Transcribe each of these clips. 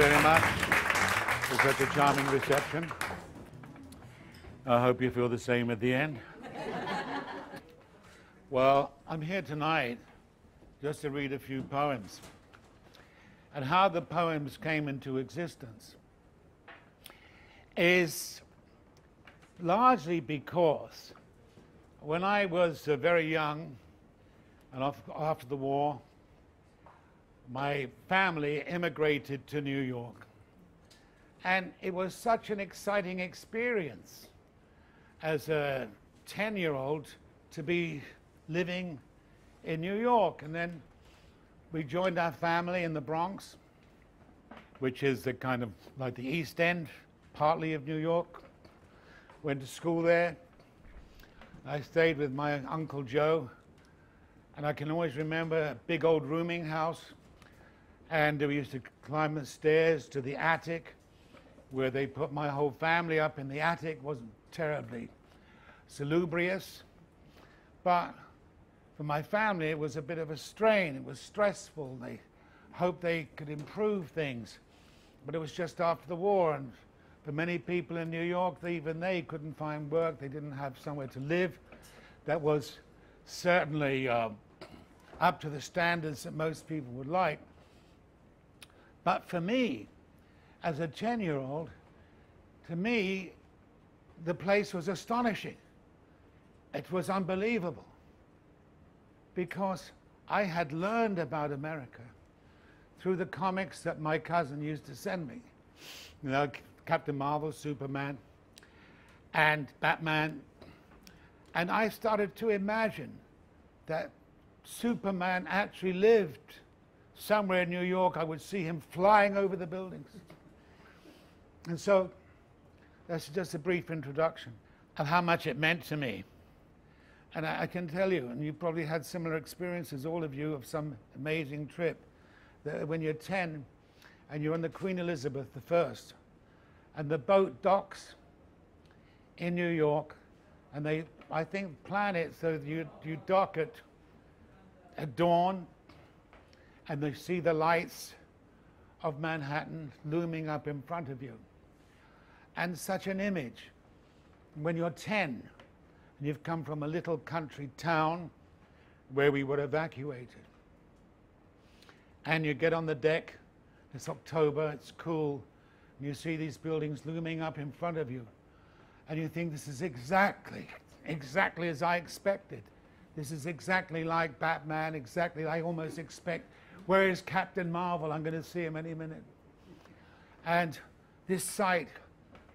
very much for such a charming reception. I hope you feel the same at the end. well, I'm here tonight just to read a few poems and how the poems came into existence is largely because when I was uh, very young and after the war, my family immigrated to New York. And it was such an exciting experience as a 10 year old to be living in New York. And then we joined our family in the Bronx, which is the kind of like the East End, partly of New York. Went to school there. I stayed with my Uncle Joe. And I can always remember a big old rooming house. And we used to climb the stairs to the attic where they put my whole family up in the attic. It wasn't terribly salubrious. But for my family, it was a bit of a strain. It was stressful. They hoped they could improve things. But it was just after the war, and for many people in New York, even they couldn't find work. They didn't have somewhere to live. That was certainly uh, up to the standards that most people would like. But for me, as a 10 year old, to me, the place was astonishing. It was unbelievable because I had learned about America through the comics that my cousin used to send me. You know, Captain Marvel, Superman, and Batman. And I started to imagine that Superman actually lived somewhere in New York. I would see him flying over the buildings. And so that's just a brief introduction of how much it meant to me. And I, I, can tell you, and you probably had similar experiences, all of you, of some amazing trip, that when you're 10 and you're on the Queen Elizabeth I, and the boat docks in New York, and they, I think, plan it so you, you dock at, at dawn, and they see the lights of Manhattan looming up in front of you. And such an image, when you're 10, and you've come from a little country town where we were evacuated. And you get on the deck, it's October, it's cool, and you see these buildings looming up in front of you. And you think, this is exactly, exactly as I expected. This is exactly like Batman, exactly, I almost expect. Where is Captain Marvel? I'm going to see him any minute. And this sight,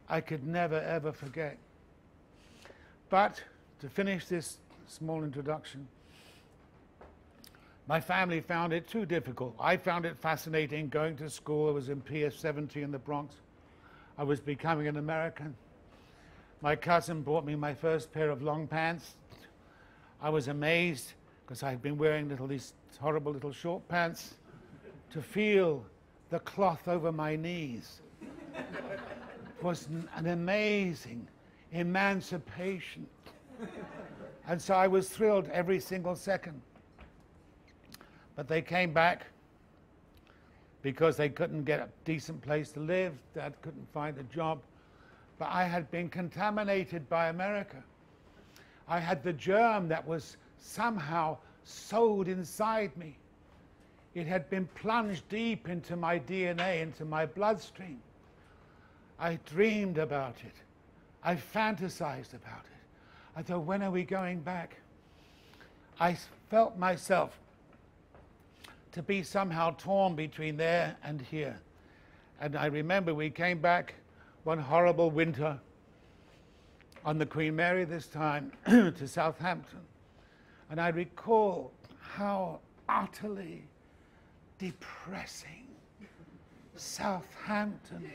I could never, ever forget. But to finish this small introduction, my family found it too difficult. I found it fascinating going to school. I was in PS 70 in the Bronx. I was becoming an American. My cousin bought me my first pair of long pants. I was amazed because I had been wearing little these horrible little short pants to feel the cloth over my knees. it was an amazing emancipation and so I was thrilled every single second. But they came back because they couldn't get a decent place to live, dad couldn't find a job. But I had been contaminated by America. I had the germ that was somehow sowed inside me. It had been plunged deep into my DNA, into my bloodstream. I dreamed about it. I fantasized about it. I thought, when are we going back? I felt myself to be somehow torn between there and here. And I remember we came back one horrible winter on the Queen Mary this time to Southampton. And I recall how utterly depressing Southampton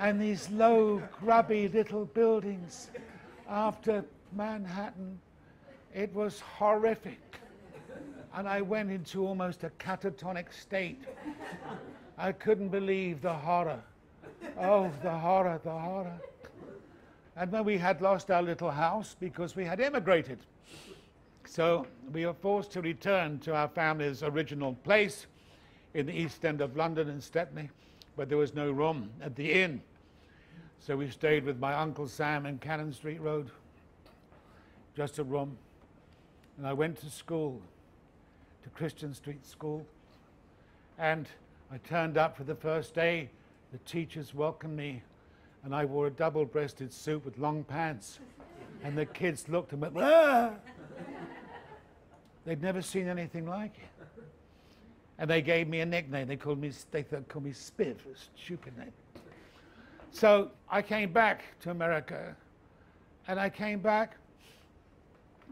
and these low, grubby little buildings after Manhattan. It was horrific. And I went into almost a catatonic state. I couldn't believe the horror. Oh, the horror, the horror. And then we had lost our little house because we had emigrated. So we were forced to return to our family's original place in the east end of London in Stepney, but there was no room at the inn. So we stayed with my Uncle Sam in Cannon Street Road, just a room. And I went to school, to Christian Street School. And I turned up for the first day. The teachers welcomed me, and I wore a double breasted suit with long pants. And the kids looked and went, ah! They'd never seen anything like it. And they gave me a nickname. They called me, they called me Spiv, a stupid name. So I came back to America, and I came back,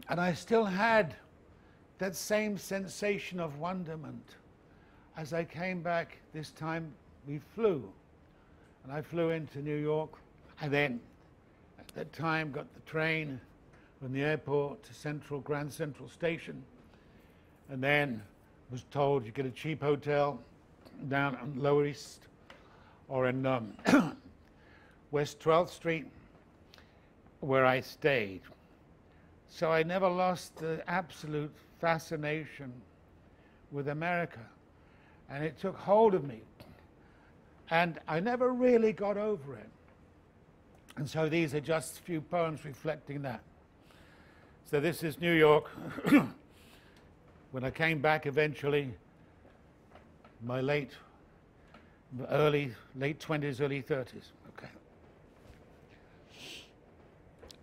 and I still had that same sensation of wonderment. As I came back, this time we flew. And I flew into New York, and then at that time got the train from the airport to Central Grand Central Station and then was told you get a cheap hotel down on Lower East or in um, West 12th Street where I stayed. So I never lost the absolute fascination with America. And it took hold of me. And I never really got over it. And so these are just a few poems reflecting that. So this is New York. when I came back eventually, my late, early, late 20s, early 30s. Okay.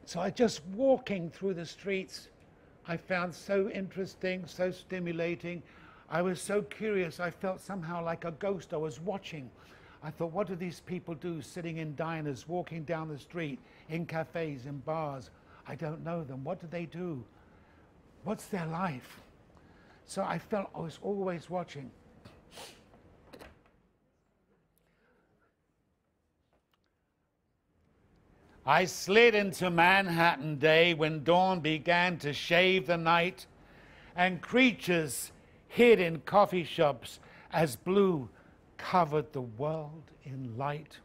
So I just walking through the streets, I found so interesting, so stimulating. I was so curious, I felt somehow like a ghost. I was watching. I thought, what do these people do sitting in diners, walking down the street, in cafes, in bars? I don't know them. What do they do? What's their life? So I felt I was always watching. I slid into Manhattan day when dawn began to shave the night, and creatures hid in coffee shops as blue covered the world in light.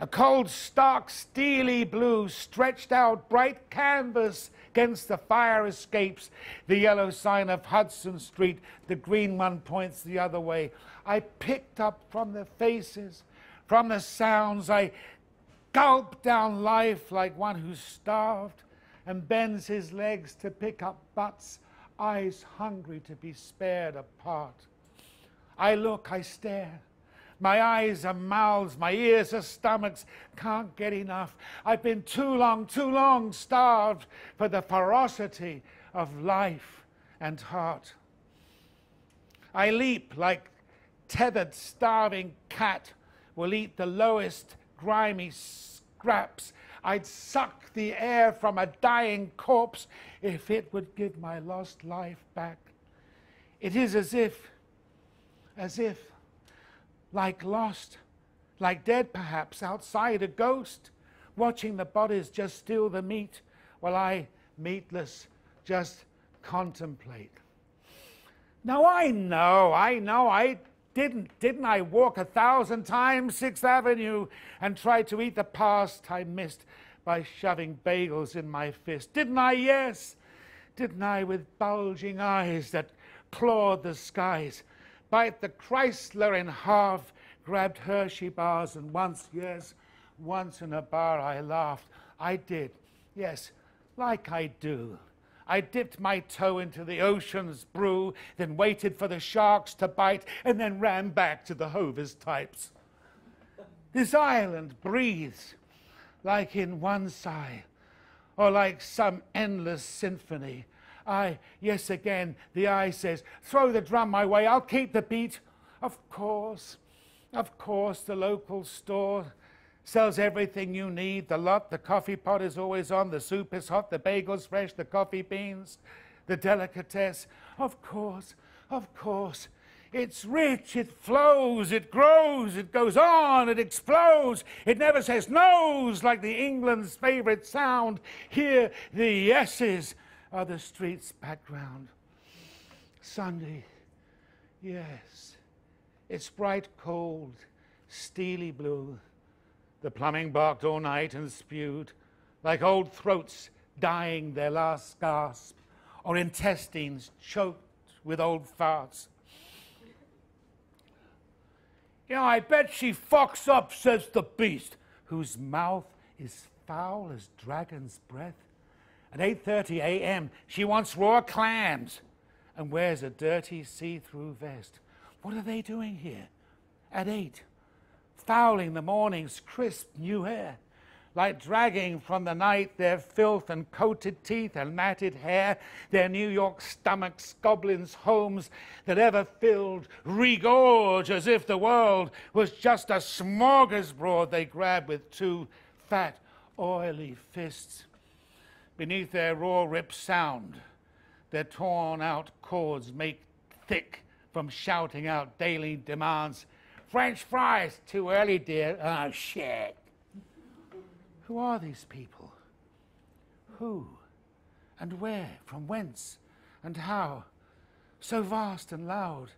A cold, stark, steely blue stretched out bright canvas against the fire escapes. The yellow sign of Hudson Street, the green one points the other way. I picked up from the faces, from the sounds. I gulped down life like one who's starved and bends his legs to pick up butts, eyes hungry to be spared apart. I look, I stare. My eyes are mouths, my ears are stomachs, can't get enough. I've been too long, too long starved for the ferocity of life and heart. I leap like tethered, starving cat will eat the lowest grimy scraps. I'd suck the air from a dying corpse if it would give my lost life back. It is as if, as if like lost, like dead perhaps, outside a ghost, watching the bodies just steal the meat while I, meatless, just contemplate. Now I know, I know, I didn't, didn't I walk a thousand times Sixth Avenue and try to eat the past I missed by shoving bagels in my fist? Didn't I? Yes. Didn't I, with bulging eyes that clawed the skies? Bite the Chrysler in half, grabbed Hershey bars, and once, yes, once in a bar I laughed. I did, yes, like I do. I dipped my toe into the ocean's brew, then waited for the sharks to bite, and then ran back to the Hovis types. This island breathes like in one sigh, or like some endless symphony I, yes, again, the eye says, throw the drum my way, I'll keep the beat. Of course, of course, the local store sells everything you need. The lot, the coffee pot is always on, the soup is hot, the bagels fresh, the coffee beans, the delicatesse. Of course, of course. It's rich, it flows, it grows, it goes on, it explodes. It never says no's like the England's favorite sound. Here, the yeses the street's background. Sunday, yes, it's bright cold, steely blue. The plumbing barked all night and spewed like old throats dying their last gasp, or intestines choked with old farts. You know, I bet she fucks up, says the beast, whose mouth is foul as dragon's breath. At 8.30 a.m., she wants raw clams and wears a dirty see-through vest. What are they doing here? At 8, fouling the morning's crisp new air like dragging from the night their filth and coated teeth and matted hair, their New York stomachs, goblins' homes that ever filled, regorge as if the world was just a smorgasbord they grab with two fat, oily fists. Beneath their raw rip sound, their torn out chords make thick from shouting out daily demands. French fries, too early, dear. Oh, shit. Who are these people? Who? And where? From whence? And how? So vast and loud.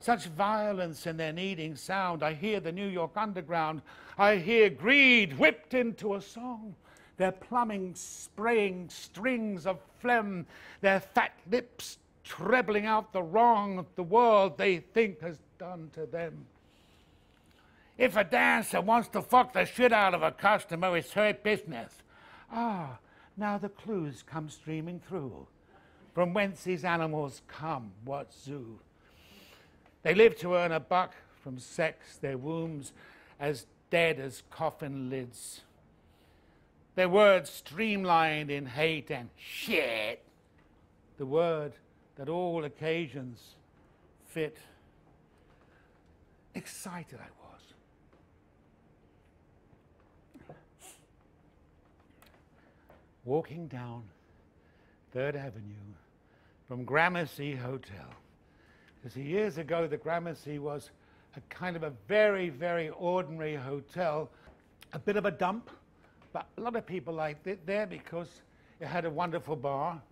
Such violence in their needing sound. I hear the New York underground. I hear greed whipped into a song. Their plumbing spraying strings of phlegm. Their fat lips trebling out the wrong the world they think has done to them. If a dancer wants to fuck the shit out of a customer, it's her business. Ah, now the clues come streaming through. From whence these animals come, what zoo? They live to earn a buck from sex, their wombs as dead as coffin lids. Their words streamlined in hate and shit. The word that all occasions fit. Excited I was. walking down Third Avenue from Gramercy Hotel. Because years ago, the Gramercy was a kind of a very, very ordinary hotel, a bit of a dump, but a lot of people liked it there because it had a wonderful bar.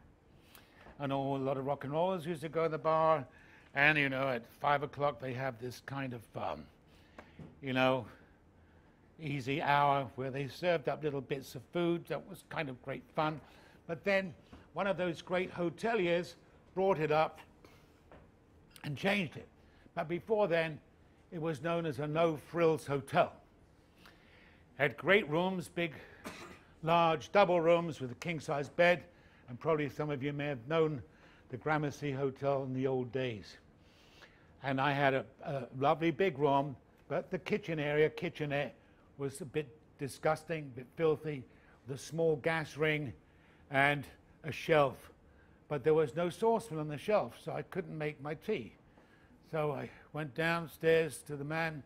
I know a lot of rock and rollers used to go to the bar, and you know, at five o'clock they have this kind of, um, you know, easy hour where they served up little bits of food. That was kind of great fun. But then one of those great hoteliers brought it up and changed it. But before then, it was known as a no frills hotel. Had great rooms, big, large double rooms with a king size bed, and probably some of you may have known the Gramercy Hotel in the old days. And I had a, a lovely big room, but the kitchen area, kitchenette, was a bit disgusting, a bit filthy, the small gas ring and a shelf. But there was no saucepan on the shelf, so I couldn't make my tea. So I went downstairs to the man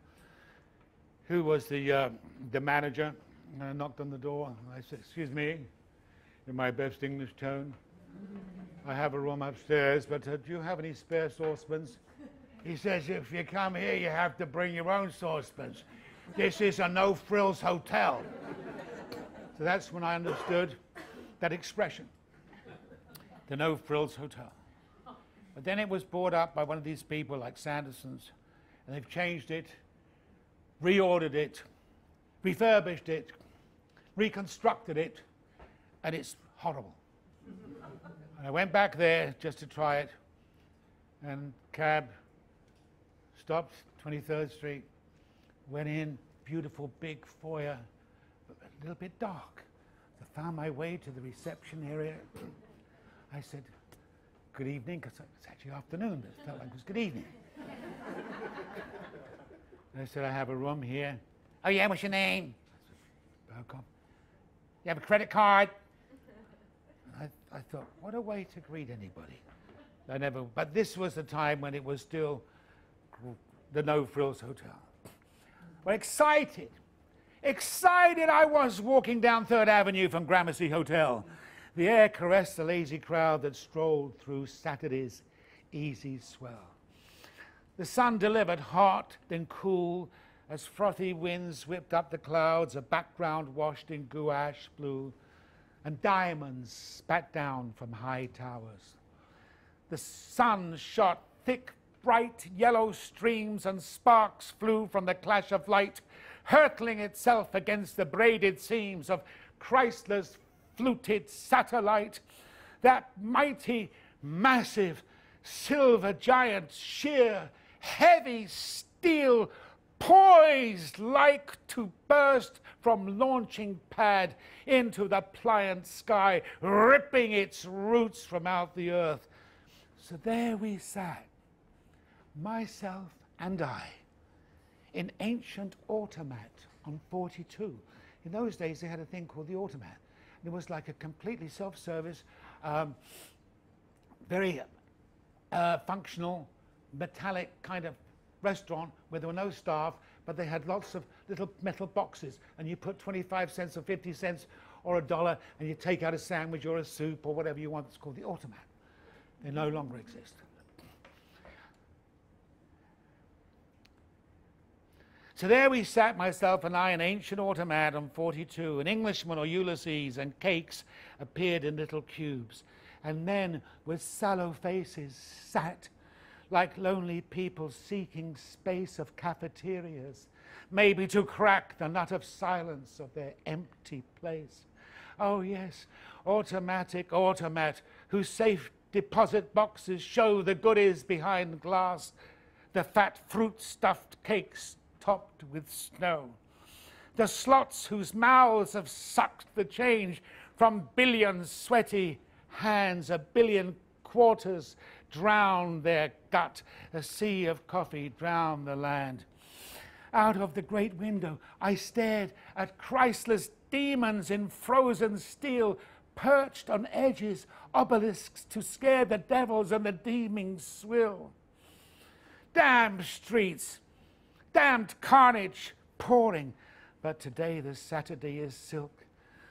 who was the, uh, the manager, and I knocked on the door. I said, Excuse me, in my best English tone. I have a room upstairs, but uh, do you have any spare saucepans? He says, If you come here, you have to bring your own saucepans. This is a no frills hotel. So that's when I understood that expression the no frills hotel. But then it was bought up by one of these people like Sanderson's, and they've changed it, reordered it, refurbished it, reconstructed it, and it's horrible. and I went back there just to try it, and cab stopped 23rd Street went in, beautiful big foyer, but a little bit dark. I found my way to the reception area. I said, good evening, because it's actually afternoon, but it felt like it was good evening. I said, I have a room here. Oh yeah, what's your name? Welcome. You have a credit card? I, I thought, what a way to greet anybody. I never, but this was the time when it was still the No Frills Hotel. Well, excited. Excited I was walking down Third Avenue from Gramercy Hotel. The air caressed the lazy crowd that strolled through Saturday's easy swell. The sun delivered hot, then cool, as frothy winds whipped up the clouds, a background washed in gouache blue, and diamonds spat down from high towers. The sun shot thick bright yellow streams and sparks flew from the clash of light, hurtling itself against the braided seams of Chrysler's fluted satellite. That mighty, massive, silver giant, sheer, heavy steel poised like to burst from launching pad into the pliant sky, ripping its roots from out the earth. So there we sat, myself and I, in ancient automat on 42. In those days, they had a thing called the automat. It was like a completely self-service, um, very uh, functional, metallic kind of restaurant where there were no staff, but they had lots of little metal boxes, and you put 25 cents or 50 cents or a dollar, and you take out a sandwich or a soup or whatever you want. It's called the automat. They no longer exist. So there we sat, myself and I, an ancient automat on 42. An Englishman or Ulysses and cakes appeared in little cubes. And men with sallow faces sat like lonely people seeking space of cafeterias, maybe to crack the nut of silence of their empty place. Oh, yes, automatic automat, whose safe deposit boxes show the goodies behind glass, the fat fruit stuffed cakes topped with snow. The slots whose mouths have sucked the change from billion sweaty hands, a billion quarters drown their gut, a sea of coffee drown the land. Out of the great window, I stared at Christless demons in frozen steel, perched on edges, obelisks to scare the devils and the deeming swill. Damned streets, damned carnage pouring. But today the Saturday is silk,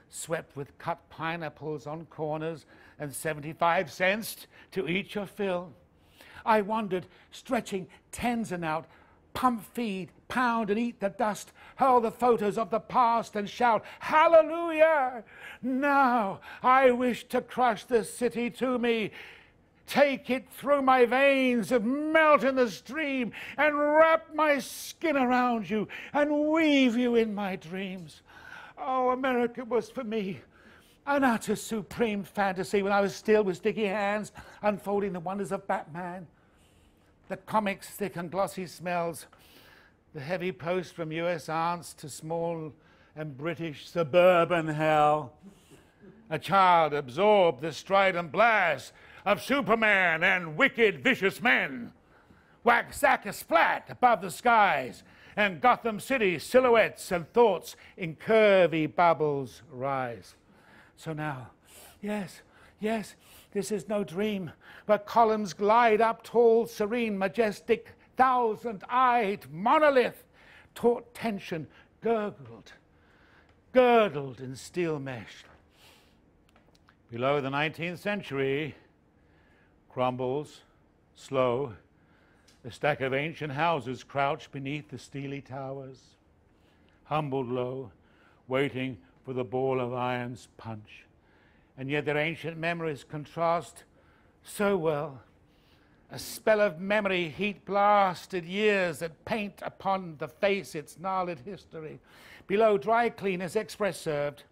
swept with cut pineapples on corners and 75 cents to eat your fill. I wandered, stretching tens and out, pump feed, pound and eat the dust, hurl the photos of the past and shout, Hallelujah! Now I wish to crush the city to me take it through my veins and melt in the stream and wrap my skin around you and weave you in my dreams. Oh, America was for me an utter supreme fantasy when I was still with sticky hands unfolding the wonders of Batman. The comics thick and glossy smells, the heavy post from US aunts to small and British suburban hell. A child absorbed the strident blast of Superman and wicked, vicious men. Wax sack is flat above the skies, and Gotham City silhouettes and thoughts in curvy bubbles rise. So now, yes, yes, this is no dream, but columns glide up tall, serene, majestic, thousand eyed monolith, taut tension, gurgled, girdled in steel mesh. Below the 19th century, crumbles, slow, a stack of ancient houses crouched beneath the steely towers, humbled low, waiting for the ball of iron's punch. And yet their ancient memories contrast so well. A spell of memory, heat blasted years that paint upon the face its gnarled history. Below, dry cleaners, express served,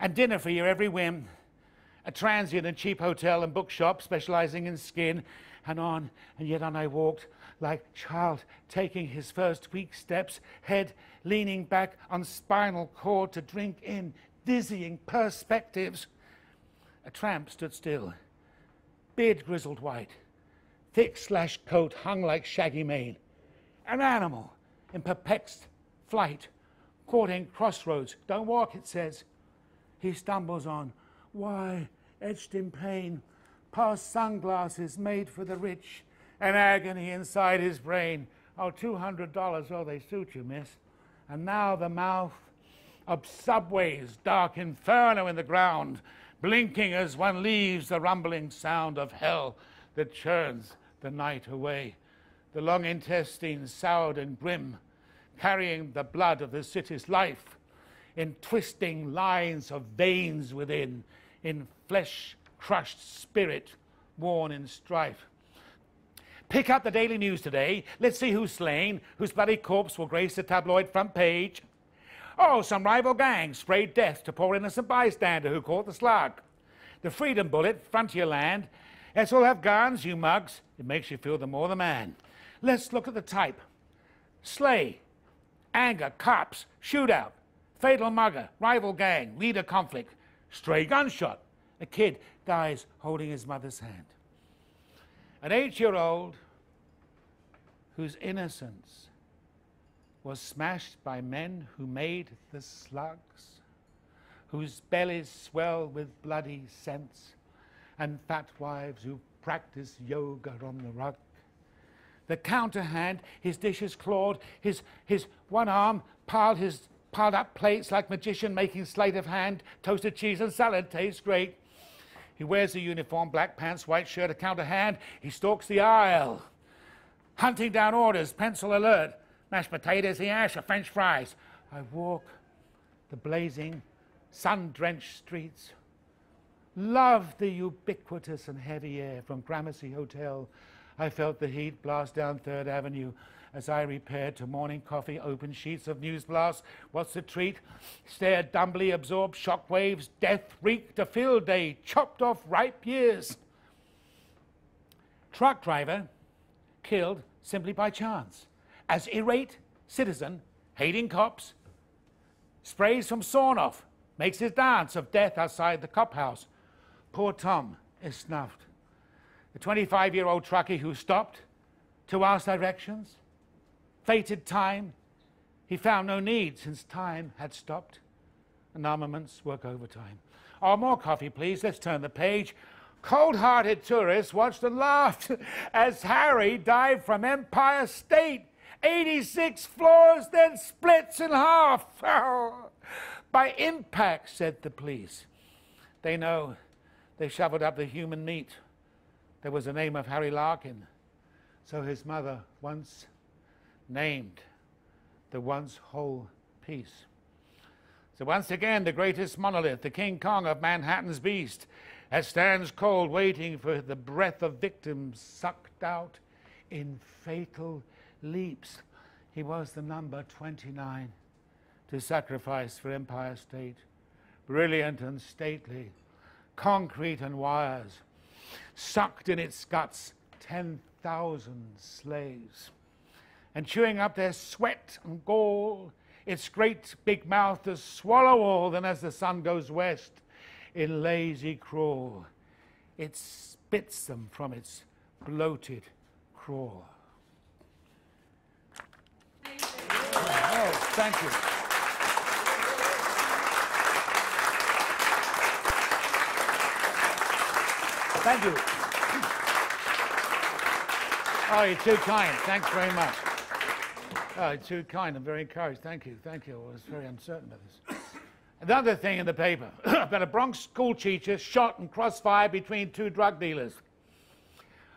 and dinner for your every whim a transient and cheap hotel and bookshop specializing in skin, and on and yet on I walked like child taking his first weak steps, head leaning back on spinal cord to drink in dizzying perspectives. A tramp stood still, beard grizzled white, thick slash coat hung like shaggy mane. An animal in perplexed flight, courting crossroads. Don't walk, it says. He stumbles on. Why, etched in pain, past sunglasses made for the rich, and agony inside his brain. Oh, $200, oh, they suit you, miss. And now the mouth of subways, dark inferno in the ground, blinking as one leaves the rumbling sound of hell that churns the night away. The long intestines soured and grim, carrying the blood of the city's life in twisting lines of veins within, in flesh crushed spirit worn in strife. Pick up the daily news today. Let's see who's slain, whose bloody corpse will grace the tabloid front page. Oh, some rival gang sprayed death to poor innocent bystander who caught the slug. The freedom bullet, Frontierland. Let's all have guns, you mugs. It makes you feel the more the man. Let's look at the type. Slay, anger, cops, shootout, fatal mugger, rival gang, leader conflict, stray gunshot. A kid dies holding his mother's hand. An eight year old whose innocence was smashed by men who made the slugs, whose bellies swell with bloody scents, and fat wives who practice yoga on the rug. The counterhand, his dishes clawed, his, his one arm piled his piled up plates like magician making sleight of hand, toasted cheese and salad tastes great. He wears a uniform, black pants, white shirt, a counter hand. He stalks the aisle, hunting down orders, pencil alert, mashed potatoes, the ash, French fries. I walk the blazing, sun-drenched streets. Love the ubiquitous and heavy air from Gramercy Hotel. I felt the heat blast down Third Avenue as I repaired to morning coffee, open sheets of news blasts. What's the treat? Stared dumbly, absorbed shock waves, death wreaked a field day, chopped off ripe years. Truck driver killed simply by chance. As irate citizen, hating cops, sprays from sawn off, makes his dance of death outside the cop house. Poor Tom is snuffed. The 25 year old truckie who stopped to ask directions, fated time, he found no need since time had stopped and armaments work overtime. Oh, more coffee, please. Let's turn the page. Cold hearted tourists watched and laughed as Harry dived from Empire State. 86 floors, then splits in half. By impact, said the police. They know they shoveled up the human meat. There was the name of Harry Larkin. So his mother once named the once whole piece. So once again, the greatest monolith, the King Kong of Manhattan's beast, as stands cold, waiting for the breath of victims sucked out in fatal leaps. He was the number 29 to sacrifice for Empire State. Brilliant and stately, concrete and wires, sucked in its guts 10,000 slaves and chewing up their sweat and gall, its great big mouth to swallow all. Then, as the sun goes west, in lazy crawl, it spits them from its bloated craw. Oh, thank you. Thank you. Oh, you're too kind. Thanks very much. Oh, too kind. I'm very encouraged. Thank you. Thank you. I was very uncertain about this. Another thing in the paper about a Bronx school teacher shot in crossfire between two drug dealers.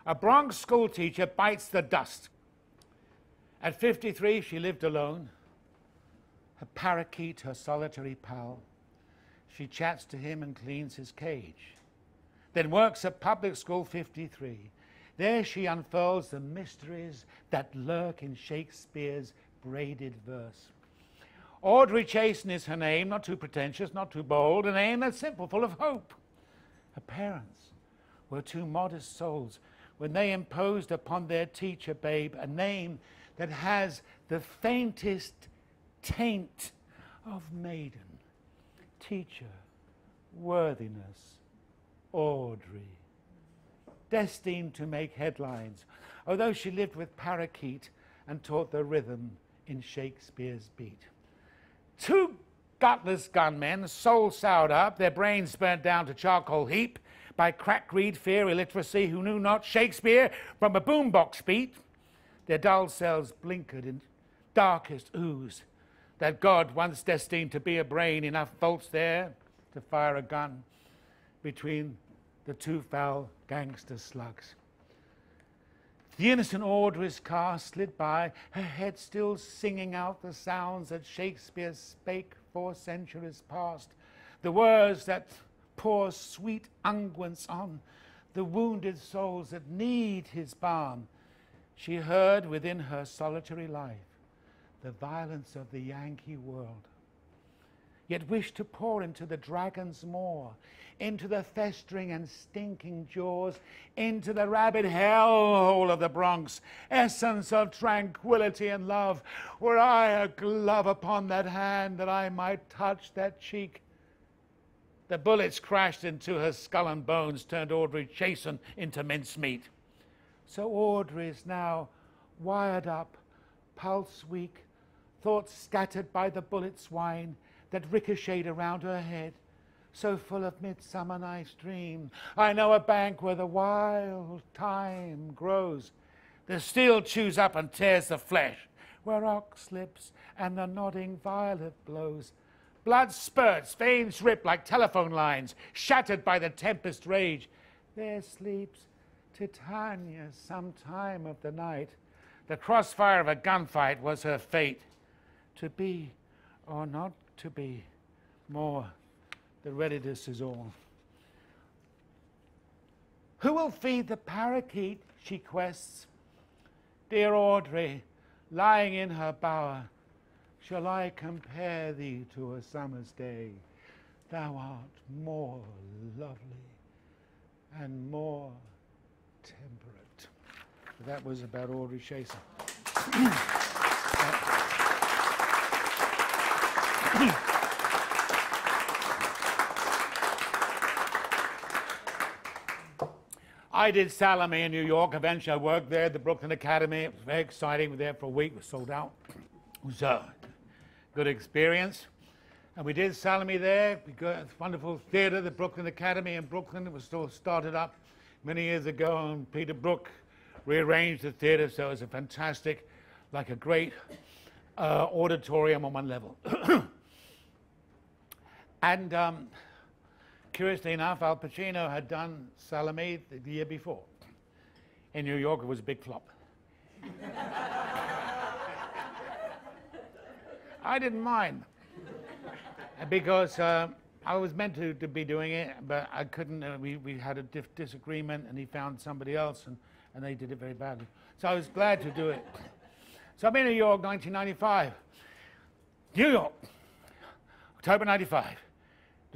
A Bronx school teacher bites the dust. At 53, she lived alone. Her parakeet, her solitary pal. She chats to him and cleans his cage. Then works at public school 53 there she unfurls the mysteries that lurk in Shakespeare's braided verse. Audrey Chasten is her name, not too pretentious, not too bold, a name that's simple, full of hope. Her parents were two modest souls when they imposed upon their teacher babe a name that has the faintest taint of maiden. Teacher, worthiness, Audrey destined to make headlines, although she lived with parakeet and taught the rhythm in Shakespeare's beat. Two gutless gunmen, soul soured up, their brains burnt down to charcoal heap by crack greed, fear, illiteracy, who knew not Shakespeare from a boombox beat. Their dull cells blinkered in darkest ooze that God once destined to be a brain, enough volts there to fire a gun between the two foul gangster slugs. The innocent Audrey's car slid by, her head still singing out the sounds that Shakespeare spake four centuries past, the words that pour sweet unguents on the wounded souls that need his balm. She heard within her solitary life the violence of the Yankee world. Yet wish to pour into the dragon's maw, into the festering and stinking jaws, into the rabid hellhole of the Bronx, essence of tranquility and love, were I a glove upon that hand that I might touch that cheek. The bullets crashed into her skull and bones, turned Audrey Chason into mincemeat. So Audrey is now wired up, pulse weak, thoughts scattered by the bullet's wine that ricocheted around her head, so full of midsummer night's dream. I know a bank where the wild thyme grows. The steel chews up and tears the flesh, where oxlips and the nodding violet blows. Blood spurts, veins rip like telephone lines, shattered by the tempest rage. There sleeps Titania some time of the night. The crossfire of a gunfight was her fate. To be or not to be more, the readiness is all. Who will feed the parakeet? She quests. Dear Audrey, lying in her bower, shall I compare thee to a summer's day? Thou art more lovely and more temperate. That was about Audrey Chason. I did Salome in New York. Eventually, I worked there at the Brooklyn Academy. It was very exciting. We were there for a week. We sold out. It was a good experience. And we did Salome there. We got a wonderful theater, the Brooklyn Academy in Brooklyn. It was still started up many years ago, and Peter Brook rearranged the theater, so it was a fantastic, like a great uh, auditorium on one level. and um, curiously enough, Al Pacino had done Salome the, year before. In New York, it was a big flop. I didn't mind because uh, I was meant to, to be doing it, but I couldn't. Uh, we, we had a disagreement, and he found somebody else, and, and they did it very badly. So I was glad to do it. So I'm in New York, 1995. New York, October 95.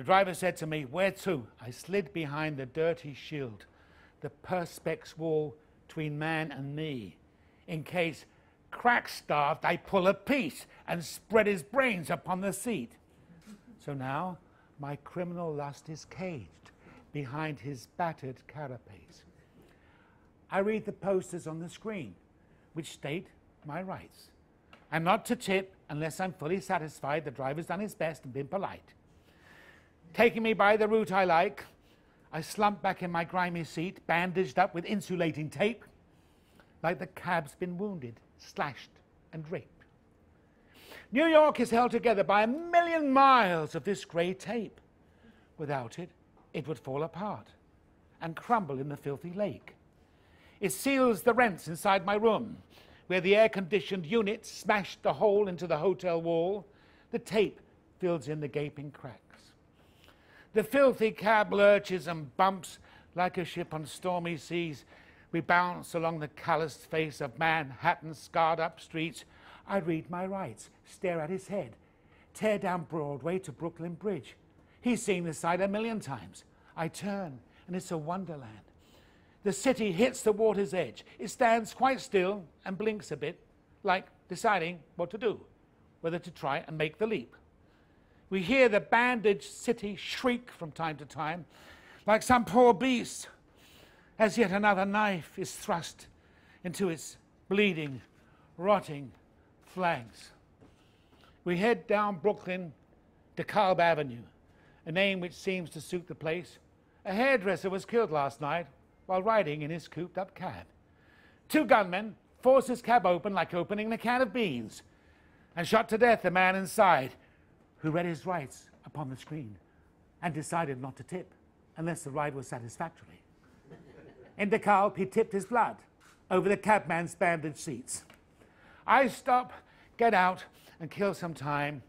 The driver said to me, Where to? I slid behind the dirty shield, the perspex wall between man and me. In case crack starved, I pull a piece and spread his brains upon the seat. So now my criminal lust is caged behind his battered carapace. I read the posters on the screen, which state my rights. I'm not to tip unless I'm fully satisfied the driver's done his best and been polite. Taking me by the route I like, I slump back in my grimy seat, bandaged up with insulating tape, like the cab's been wounded, slashed, and raped. New York is held together by a million miles of this grey tape. Without it, it would fall apart and crumble in the filthy lake. It seals the rents inside my room, where the air conditioned unit smashed the hole into the hotel wall. The tape fills in the gaping cracks. The filthy cab lurches and bumps like a ship on stormy seas. We bounce along the calloused face of Manhattan's scarred up streets. I read my rights, stare at his head, tear down Broadway to Brooklyn Bridge. He's seen the sight a million times. I turn, and it's a wonderland. The city hits the water's edge. It stands quite still and blinks a bit, like deciding what to do, whether to try and make the leap. We hear the bandaged city shriek from time to time, like some poor beast, as yet another knife is thrust into its bleeding, rotting flanks. We head down Brooklyn DeKalb Avenue, a name which seems to suit the place. A hairdresser was killed last night while riding in his cooped up cab. Two gunmen forced his cab open like opening a can of beans and shot to death the man inside who read his rights upon the screen and decided not to tip unless the ride was satisfactory. In DeKalb, he tipped his blood over the cabman's bandaged seats. I stop, get out, and kill some time,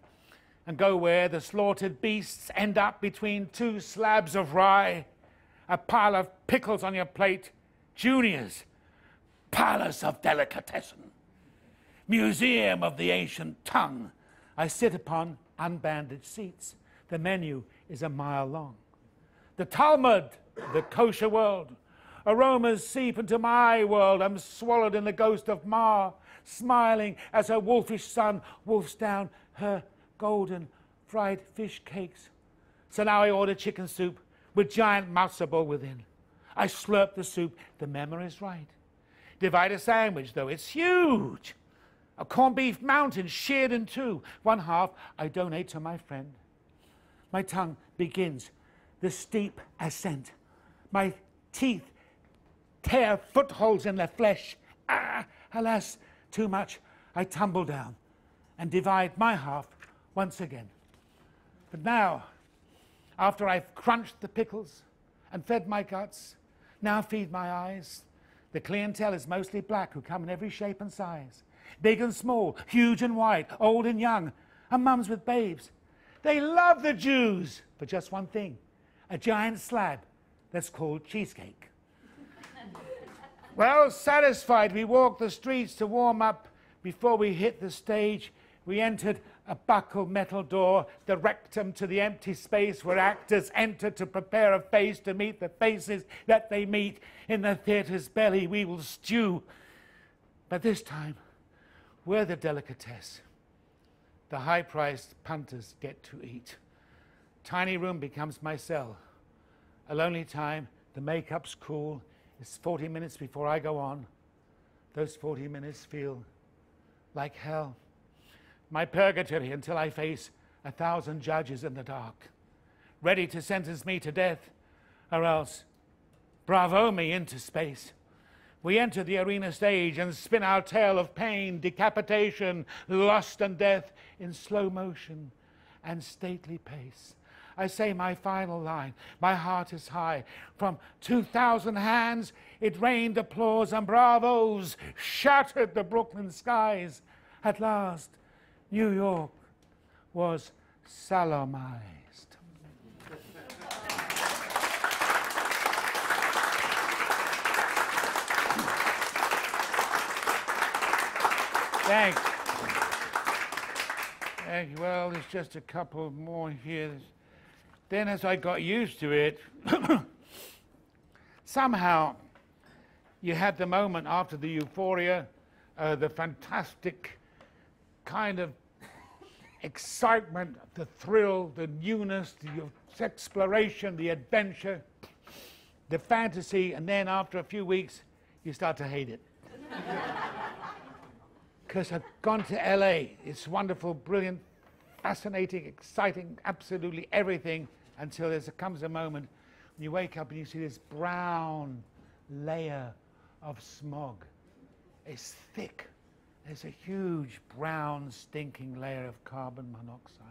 and go where the slaughtered beasts end up between two slabs of rye, a pile of pickles on your plate, Junior's, palace of delicatessen, museum of the ancient tongue. I sit upon unbandaged seats. The menu is a mile long. The Talmud, the kosher world. Aromas seep into my world. I'm swallowed in the ghost of Ma, smiling as her wolfish son wolfs down her golden fried fish cakes. So now I order chicken soup with giant matzo ball within. I slurp the soup. The memory's right. Divide a sandwich, though. It's huge. A corned beef mountain sheared in two. One half I donate to my friend. My tongue begins the steep ascent. My teeth tear footholds in the flesh. Ah, alas, too much. I tumble down and divide my half once again. But now, after I've crunched the pickles and fed my guts, now feed my eyes. The clientele is mostly black who come in every shape and size big and small, huge and white, old and young, and mums with babes. They love the Jews for just one thing a giant slab that's called cheesecake. well, satisfied, we walked the streets to warm up before we hit the stage. We entered a buckled metal door, the rectum to the empty space where actors enter to prepare a face to meet the faces that they meet. In the theatre's belly, we will stew. But this time, we're the delicatesse. The high priced punters get to eat. Tiny room becomes my cell. A lonely time, the makeup's cool. It's 40 minutes before I go on. Those 40 minutes feel like hell my purgatory until I face a thousand judges in the dark, ready to sentence me to death, or else bravo me into space. We enter the arena stage and spin our tale of pain, decapitation, lust, and death in slow motion and stately pace. I say my final line. My heart is high. From 2,000 hands, it rained applause and bravos, shattered the Brooklyn skies. At last, New York was solemnized. Thanks. Thank. Well, there's just a couple more here. Then, as I got used to it, somehow you had the moment after the euphoria, uh, the fantastic kind of excitement, the thrill, the newness, the exploration, the adventure, the fantasy, and then after a few weeks, you start to hate it. Because I've gone to LA. It's wonderful, brilliant, fascinating, exciting, absolutely everything until there comes a moment when you wake up and you see this brown layer of smog. It's thick there's a huge brown stinking layer of carbon monoxide.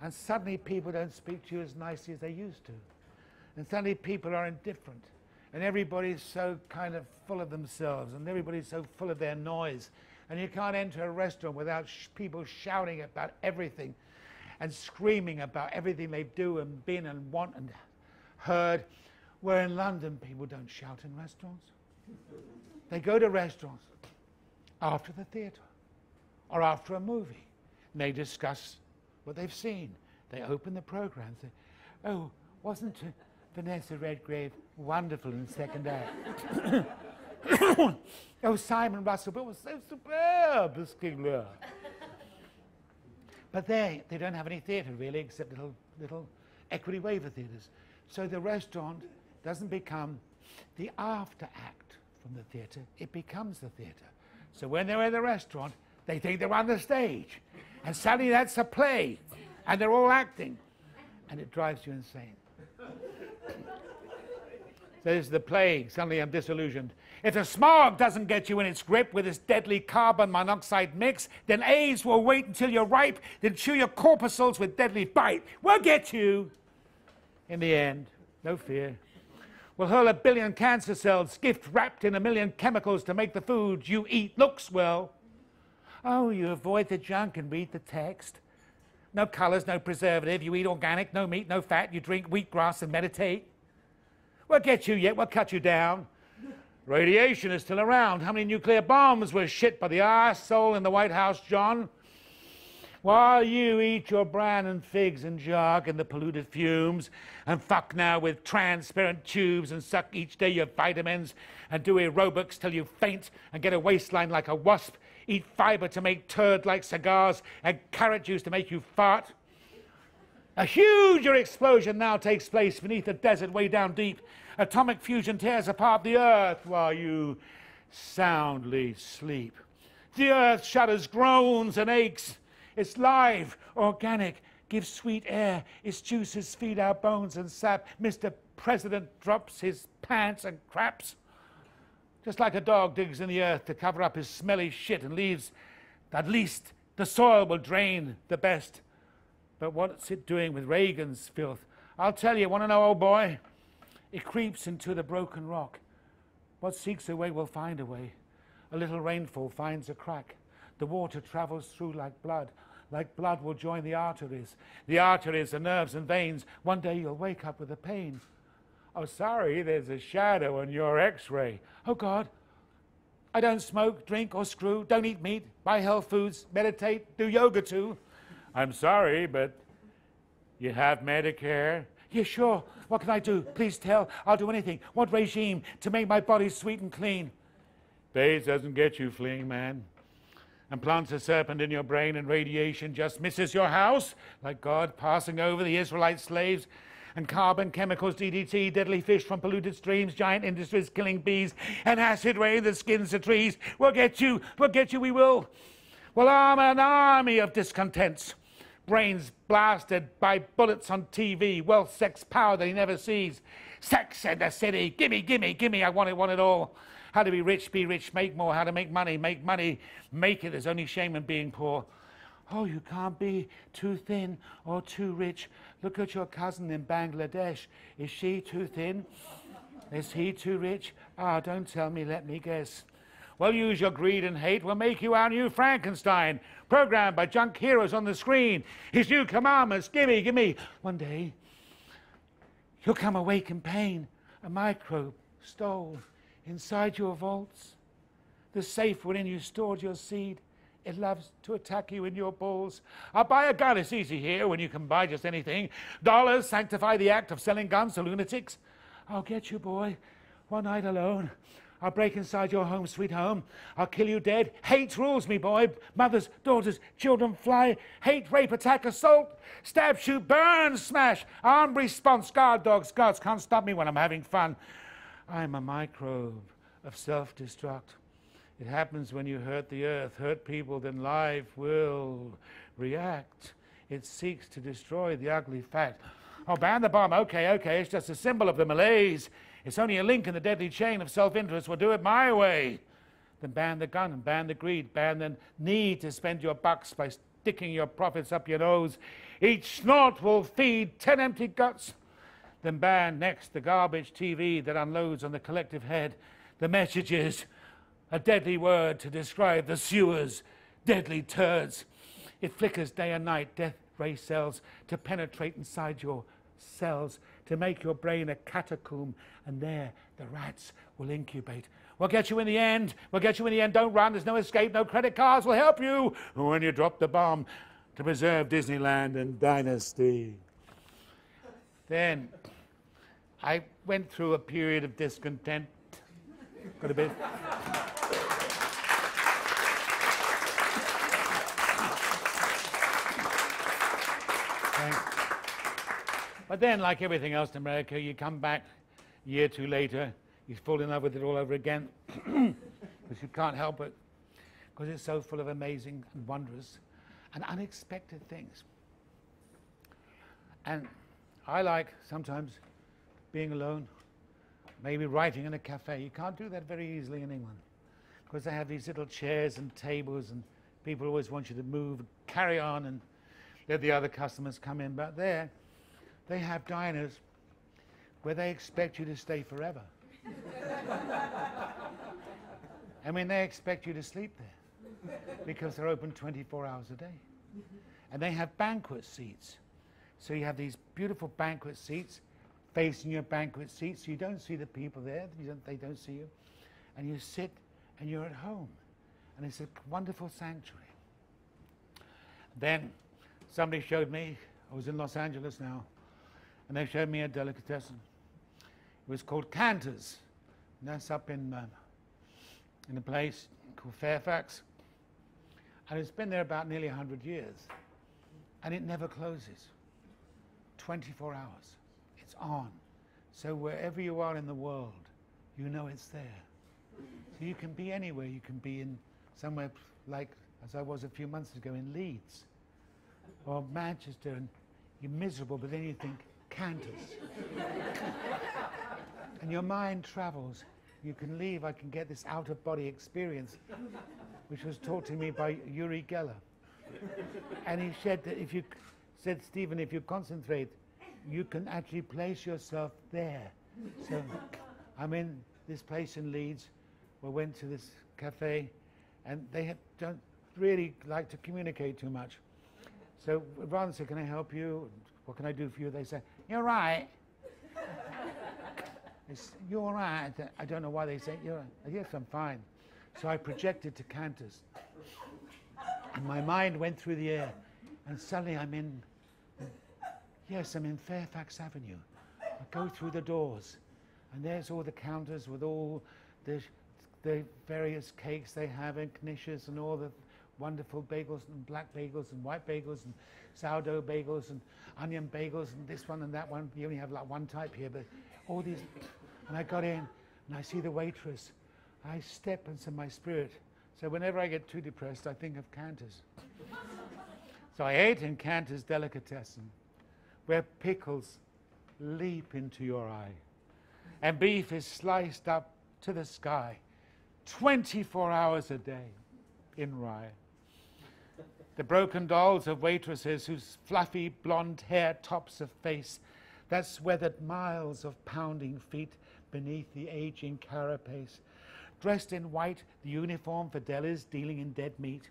And suddenly people don't speak to you as nicely as they used to. And suddenly people are indifferent. And everybody's so kind of full of themselves and everybody's so full of their noise. And you can't enter a restaurant without sh people shouting about everything and screaming about everything they do and been and want and heard. Where in London, people don't shout in restaurants. They go to restaurants after the theatre or after a movie. And they discuss what they've seen. They open the program. and Say, oh, wasn't uh, Vanessa Redgrave wonderful in the second act? oh, Simon Russell, but was so superb as King Lear. but they, they don't have any theatre really, except little, little equity waiver theatres. So the restaurant doesn't become the after act from the theatre, it becomes the theatre. So when they're in the restaurant, they think they're on the stage. And suddenly that's a play. And they're all acting. And it drives you insane. so this is the plague. Suddenly I'm disillusioned. If the smog doesn't get you in its grip with its deadly carbon monoxide mix, then AIDS will wait until you're ripe, then chew your corpuscles with deadly bite. We'll get you in the end. No fear We'll hurl a billion cancer cells, gift wrapped in a million chemicals to make the food you eat looks well. Oh, you avoid the junk and read the text. No colors, no preservative. You eat organic, no meat, no fat. You drink wheatgrass and meditate. We'll get you yet. We'll cut you down. Radiation is still around. How many nuclear bombs were shit by the arsehole in the White House, John? While you eat your bran and figs and jog in the polluted fumes, and fuck now with transparent tubes and suck each day your vitamins and do aerobics till you faint and get a waistline like a wasp, eat fiber to make turd like cigars and carrot juice to make you fart. A huger explosion now takes place beneath the desert way down deep. Atomic fusion tears apart the earth while you soundly sleep. The earth shudders, groans, and aches. It's live, organic, gives sweet air. Its juices feed our bones and sap. Mr. President drops his pants and craps. Just like a dog digs in the earth to cover up his smelly shit and leaves, at least the soil will drain the best. But what's it doing with Reagan's filth? I'll tell you, want to know, old boy? It creeps into the broken rock. What seeks a way will find a way. A little rainfall finds a crack. The water travels through like blood. Like blood will join the arteries. The arteries, the nerves and veins. One day you'll wake up with a pain. Oh, sorry, there's a shadow on your x ray. Oh, God. I don't smoke, drink, or screw, don't eat meat, buy health foods, meditate, do yoga too. I'm sorry, but you have Medicare? Yeah, sure. What can I do? Please tell. I'll do anything. What regime to make my body sweet and clean? Bays doesn't get you, fleeing man. And plants a serpent in your brain, and radiation just misses your house, like God passing over the Israelite slaves. And carbon, chemicals, DDT, deadly fish from polluted streams, giant industries killing bees, and acid rain that skins the trees. We'll get you, we'll get you, we will. We'll arm an army of discontents brains blasted by bullets on TV, wealth, sex, power that he never sees. Sex in the city, gimme, gimme, gimme, I want it, want it all. How to be rich, be rich, make more, how to make money, make money, make it. There's only shame in being poor. Oh, you can't be too thin or too rich. Look at your cousin in Bangladesh. Is she too thin? Is he too rich? Ah, oh, don't tell me, let me guess. Well, use your greed and hate. We'll make you our new Frankenstein, programmed by junk heroes on the screen. His new commandments, gimme, gimme. One day, you'll come awake in pain. A microbe stole inside your vaults. The safe wherein you stored your seed. It loves to attack you in your balls. I'll buy a gun. It's easy here when you can buy just anything. Dollars sanctify the act of selling guns to lunatics. I'll get you, boy, one night alone. I'll break inside your home, sweet home. I'll kill you dead. Hate rules me, boy. Mothers, daughters, children fly. Hate, rape, attack, assault. Stab, shoot, burn, smash. Armed response, guard dogs, guards can't stop me when I'm having fun. I'm a microbe of self destruct. It happens when you hurt the earth, hurt people, then life will react. It seeks to destroy the ugly fact. Oh, ban the bomb. Okay, okay. It's just a symbol of the malaise. It's only a link in the deadly chain of self interest. We'll do it my way. Then ban the gun and ban the greed, ban the need to spend your bucks by sticking your profits up your nose. Each snort will feed ten empty guts. Then ban next the garbage TV that unloads on the collective head. The messages, a deadly word to describe the sewers, deadly turds. It flickers day and night, death ray cells to penetrate inside your cells to make your brain a catacomb, and there the rats will incubate. We'll get you in the end. We'll get you in the end. Don't run. There's no escape. No credit cards will help you when you drop the bomb to preserve Disneyland and Dynasty. Then I went through a period of discontent. Got a bit. But then, like everything else in America, you come back a year or two later, you fall in love with it all over again, because you can't help it, because it's so full of amazing and wondrous and unexpected things. And I like sometimes being alone, maybe writing in a cafe. You can't do that very easily in England because they have these little chairs and tables, and people always want you to move, carry on, and let the other customers come in. But there, they have diners where they expect you to stay forever. I mean, they expect you to sleep there because they're open 24 hours a day. And they have banquet seats. So you have these beautiful banquet seats facing your banquet seats. So you don't see the people there, don't, they don't see you. And you sit and you're at home. And it's a wonderful sanctuary. Then somebody showed me, I was in Los Angeles now, and they showed me a delicatessen. It was called Canter's. And that's up in, uh, in a place called Fairfax. And it's been there about nearly 100 years. And it never closes. 24 hours. It's on. So wherever you are in the world, you know it's there. So you can be anywhere. You can be in somewhere like, as I was a few months ago, in Leeds or Manchester, and you're miserable, but then you think, Canter's. and your mind travels. You can leave, I can get this out of body experience, which was taught to me by Uri Geller. and he said that if you, said, Steven, if you concentrate, you can actually place yourself there. So I'm in this place in Leeds. We went to this cafe, and they don't really like to communicate too much. So rather than say, can I help you? What can I do for you? They say, you're right. you're all right. I don't know why they say, you're right. Yes, I'm fine. So I projected to Canter's. And my mind went through the air. And suddenly I'm in, yes, I'm in Fairfax Avenue. I go through the doors. And there's all the counters with all the, the various cakes they have and knishes and all the wonderful bagels and black bagels and white bagels and sourdough bagels and onion bagels and this one and that one. You only have like one type here, but all these. And I got in and I see the waitress. I step into my spirit. So whenever I get too depressed, I think of Canter's. so I ate in Canter's delicatessen, where pickles leap into your eye, and beef is sliced up to the sky 24 hours a day in rye the broken dolls of waitresses whose fluffy blonde hair tops a face that's weathered miles of pounding feet beneath the aging carapace. Dressed in white, the uniform for delis dealing in dead meat.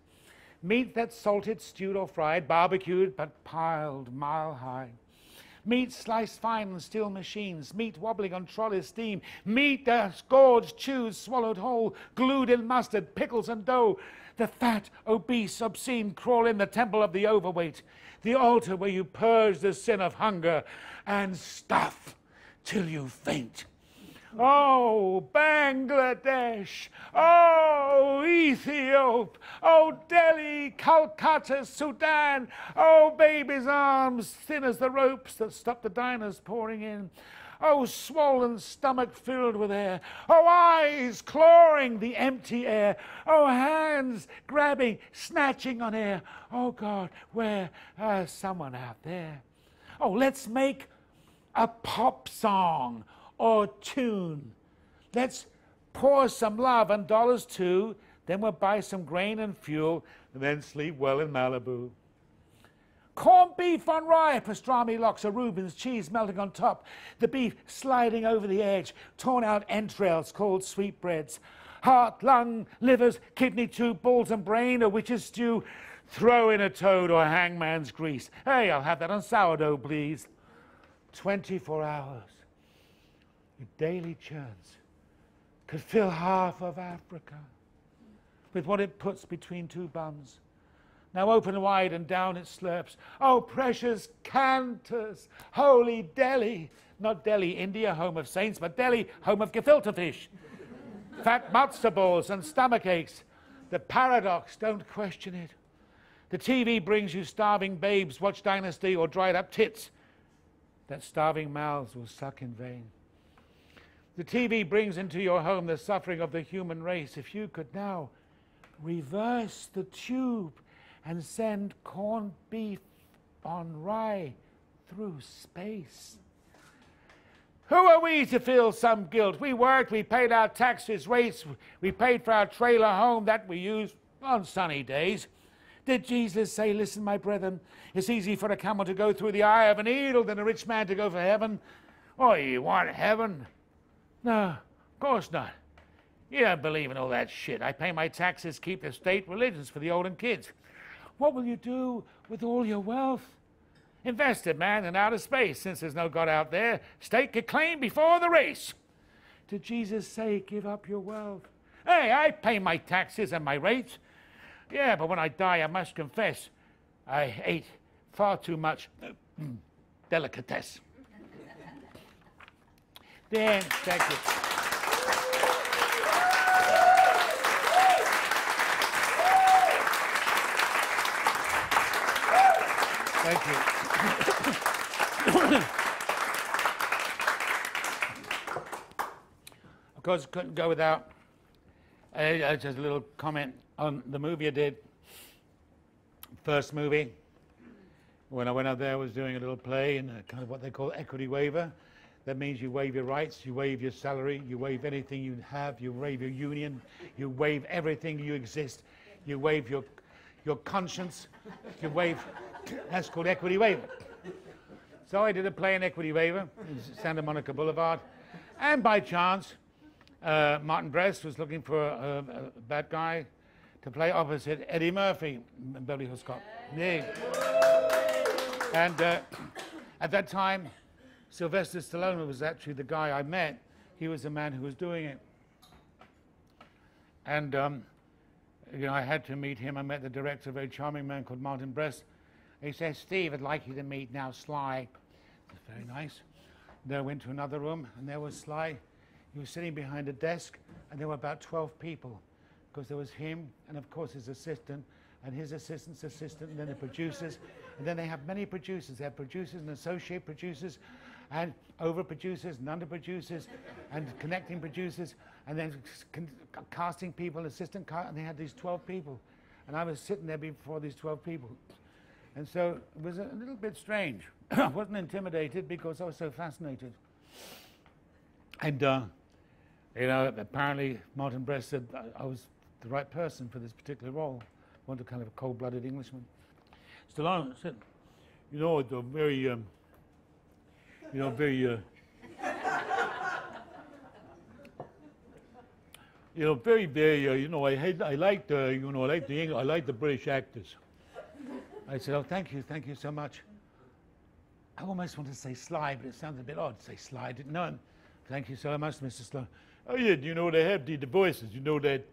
Meat that's salted, stewed, or fried, barbecued, but piled mile high. Meat sliced fine on steel machines, meat wobbling on trolley steam, meat that's gorged, chewed, swallowed whole, glued in mustard, pickles, and dough, the fat, obese, obscene crawl in the temple of the overweight, the altar where you purge the sin of hunger and stuff till you faint. Oh, Bangladesh. Oh, Ethiopia. Oh, Delhi, Calcutta, Sudan. Oh, baby's arms, thin as the ropes that stop the diners pouring in. Oh, swollen stomach filled with air. Oh, eyes clawing the empty air. Oh, hands grabbing, snatching on air. Oh, God, where? Uh, someone out there. Oh, let's make a pop song or tune. Let's pour some love and dollars too. Then we'll buy some grain and fuel and then sleep well in Malibu. Corned beef on rye, pastrami lox, a Reuben's cheese melting on top, the beef sliding over the edge, torn out entrails called sweetbreads, heart, lung, livers, kidney, tube, balls and brain, a witch's stew, throw in a toad or hangman's grease. Hey, I'll have that on sourdough, please. 24 hours. It daily churns. Could fill half of Africa with what it puts between two buns now open wide and down it slurps. Oh, precious Canter's, holy deli. Not Delhi, India, home of saints, but deli, home of gefilte fish. Fat matzo balls and stomach aches. The paradox, don't question it. The TV brings you starving babes, watch Dynasty, or dried up tits that starving mouths will suck in vain. The TV brings into your home the suffering of the human race. If you could now reverse the tube and send corned beef on rye through space. Who are we to feel some guilt? We worked, we paid our taxes, rates, we paid for our trailer home that we use on sunny days. Did Jesus say, Listen, my brethren, it's easy for a camel to go through the eye of a needle than a rich man to go for heaven? Oh, you want heaven? No, of course not. You don't believe in all that shit. I pay my taxes, keep the state religions for the old and kids. What will you do with all your wealth? Invest it, man, in outer space, since there's no God out there. Stake a claim before the race. Did Jesus say, give up your wealth? Hey, I pay my taxes and my rates. Yeah, but when I die, I must confess, I ate far too much delicatesse. Dan, thank you. Thank you. of course, couldn't go without just a little comment on the movie I did. First movie. When I went out there, I was doing a little play in kind of what they call equity waiver. That means you waive your rights, you waive your salary, you waive anything you have, you waive your union, you waive everything you exist, you waive your, your conscience, you waive, that's called equity waiver. So I did a play in equity waiver in Santa Monica Boulevard, and by chance, uh, Martin Brest was looking for a, a, bad guy to play opposite Eddie Murphy in Beverly Hills Cop. Yeah. And uh, at that time, Sylvester Stallone was actually the guy I met. He was the man who was doing it. And um, you know, I had to meet him. I met the director, a very charming man called Martin Brest. He said, Steve, I'd like you to meet now Sly. That's very nice. Then I went to another room, and there was Sly. He was sitting behind a desk, and there were about 12 people, because there was him, and of course his assistant, and his assistant's assistant, and then the producers. And then they have many producers. They have producers and associate producers, and over producers and under producers and connecting producers and then casting people, assistant and they had these 12 people. And I was sitting there before these 12 people. And so it was a little bit strange. I wasn't intimidated because I was so fascinated. And, uh, you know, apparently Martin Brest said I was the right person for this particular role. I wanted kind of a cold-blooded Englishman. Stallone said, you know, a very um, you know, very, uh, you know, very, very, uh, you know, I I like the, you know, I like the, English, I like the British actors. I said, oh, thank you, thank you so much. I almost want to say Sly, but it sounds a bit odd to say Sly. I didn't know him. Thank you so much, Mr. Sly. Oh, yeah, do you know, they have the, the voices, you know, that,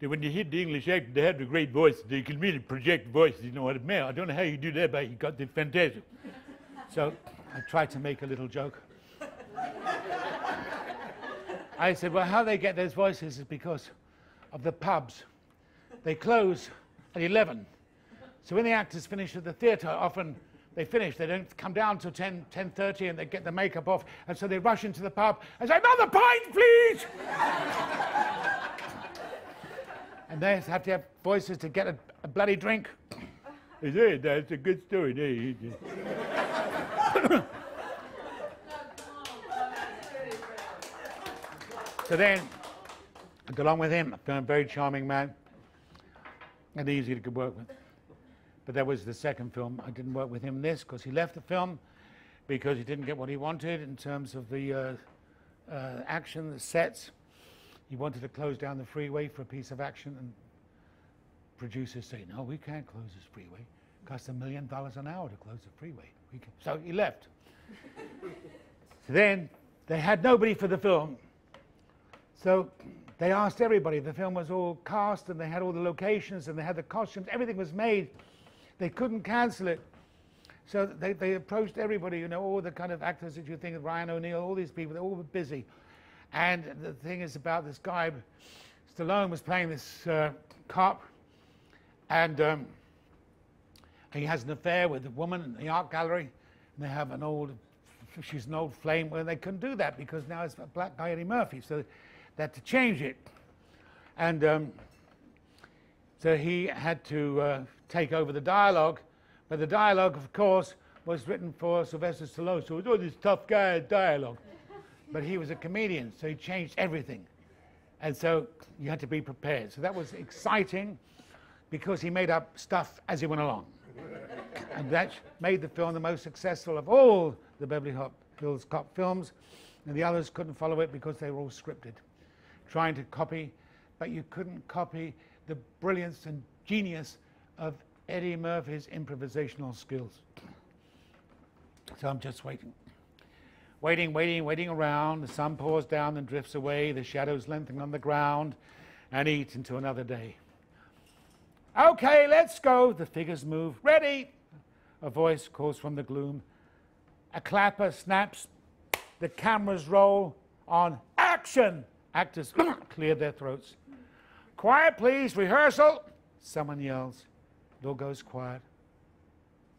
that when you hit the English actor, they have the great voices. They can really project voices, you know what I mean? I don't know how you do that, but you got the fantastic. so I tried to make a little joke. I said, well, how they get those voices is because of the pubs. They close at 11. So when the actors finish at the theatre, often they finish. They don't come down till 10, 10.30 and they get the makeup off. And so they rush into the pub and say, another pint, please! and they have to have voices to get a, a bloody drink. Is it? That's a good story. so then, I got along with him. A very charming man and easy to work with. But that was the second film. I didn't work with him in this because he left the film because he didn't get what he wanted in terms of the uh, uh, action, the sets. He wanted to close down the freeway for a piece of action, and producers say, no, we can't close this freeway. It costs a million dollars an hour to close the freeway. So he left. so then they had nobody for the film. So they asked everybody. The film was all cast and they had all the locations and they had the costumes. Everything was made. They couldn't cancel it. So they, they approached everybody, you know, all the kind of actors that you think of, Ryan O'Neal, all these people, they all were busy. And the thing is about this guy, Stallone was playing this uh, cop, and um, he has an affair with a woman in the art gallery, and they have an old, she's an old flame. Well, they couldn't do that because now it's a black guy, Eddie Murphy, so they had to change it. And um, so he had to uh, take over the dialogue, but the dialogue, of course, was written for Sylvester Stallone, so it was all this tough guy dialogue. but he was a comedian, so he changed everything. And so you had to be prepared. So that was exciting because he made up stuff as he went along and that made the film the most successful of all the Beverly Hills Cop films, and the others couldn't follow it because they were all scripted, trying to copy, but you couldn't copy the brilliance and genius of Eddie Murphy's improvisational skills. So I'm just waiting. Waiting, waiting, waiting around. The sun pours down and drifts away. The shadows lengthen on the ground and eat into another day. Okay, let's go. The figures move. Ready. A voice calls from the gloom. A clapper snaps. The cameras roll on action. Actors clear their throats. Quiet, please, rehearsal. Someone yells. It all goes quiet.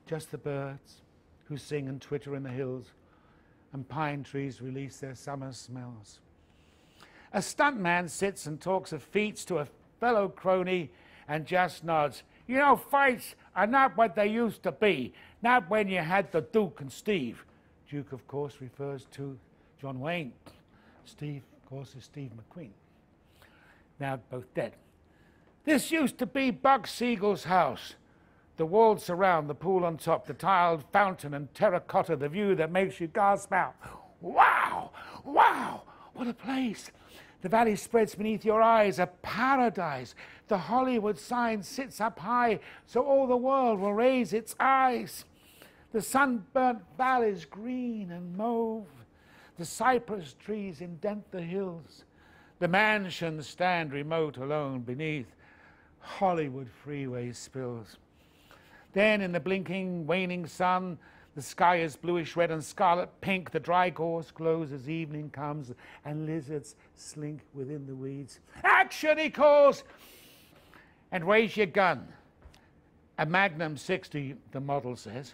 Just the birds who sing and twitter in the hills, and pine trees release their summer smells. A stuntman sits and talks of feats to a fellow crony and just nods. You know, fights are not what they used to be, not when you had the Duke and Steve. Duke, of course, refers to John Wayne. Steve, of course, is Steve McQueen. Now both dead. This used to be Bugsy Siegel's house. The walls surround the pool on top, the tiled fountain and terracotta, the view that makes you gasp out. Wow! Wow! What a place! The valley spreads beneath your eyes, a paradise. The Hollywood sign sits up high, so all the world will raise its eyes. The sunburnt valleys green and mauve. The cypress trees indent the hills. The mansions stand remote alone beneath Hollywood freeway spills. Then, in the blinking, waning sun, the sky is bluish red and scarlet pink. The dry gorse glows as evening comes, and lizards slink within the weeds. Action, he calls! And raise your gun. A Magnum 60, the model says.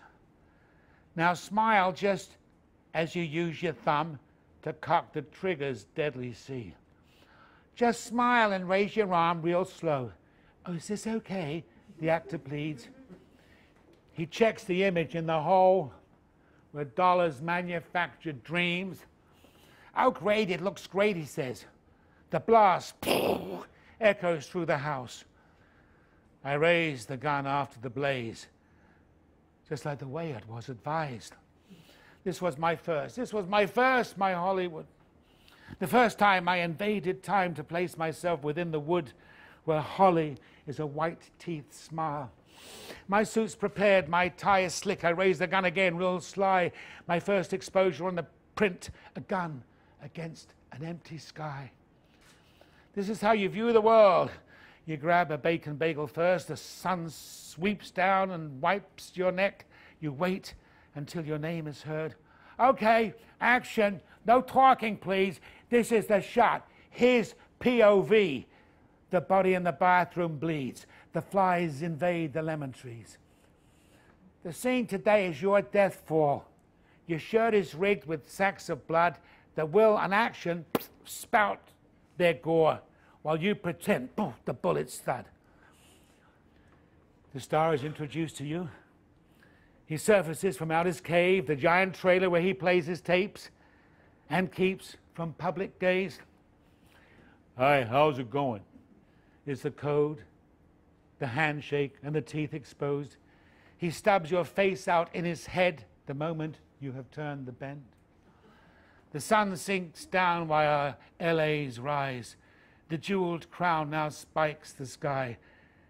Now smile just as you use your thumb to cock the trigger's deadly sea. Just smile and raise your arm real slow. Oh, is this okay? The actor pleads. He checks the image in the hole where dollars manufactured dreams. Oh, great, it looks great, he says. The blast echoes through the house. I raise the gun after the blaze, just like the way it was advised. This was my first. This was my first, my Hollywood. The first time I invaded time to place myself within the wood where holly is a white teeth smile. My suit's prepared, my tie is slick. I raise the gun again, real sly. My first exposure on the print, a gun against an empty sky. This is how you view the world. You grab a bacon bagel first, the sun sweeps down and wipes your neck. You wait until your name is heard. Okay, action. No talking, please. This is the shot. His POV. The body in the bathroom bleeds the flies invade the lemon trees. The scene today is your death fall. Your shirt is rigged with sacks of blood that will, on action, spout their gore while you pretend poof, the bullets thud. The star is introduced to you. He surfaces from out his cave, the giant trailer where he plays his tapes and keeps from public gaze. Hi, how's it going? Is the code the handshake and the teeth exposed. He stabs your face out in his head the moment you have turned the bend. The sun sinks down while LA's rise. The jeweled crown now spikes the sky.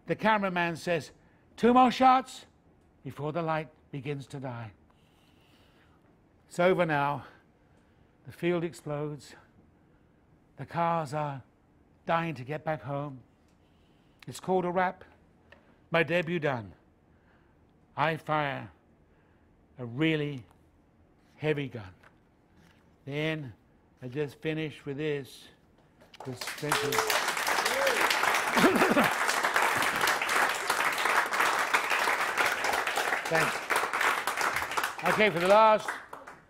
The cameraman says, Two more shots before the light begins to die. It's over now. The field explodes. The cars are dying to get back home. It's called a wrap my debut done, I fire a really heavy gun. Then I just finish with this. this Thanks. Okay, for the last,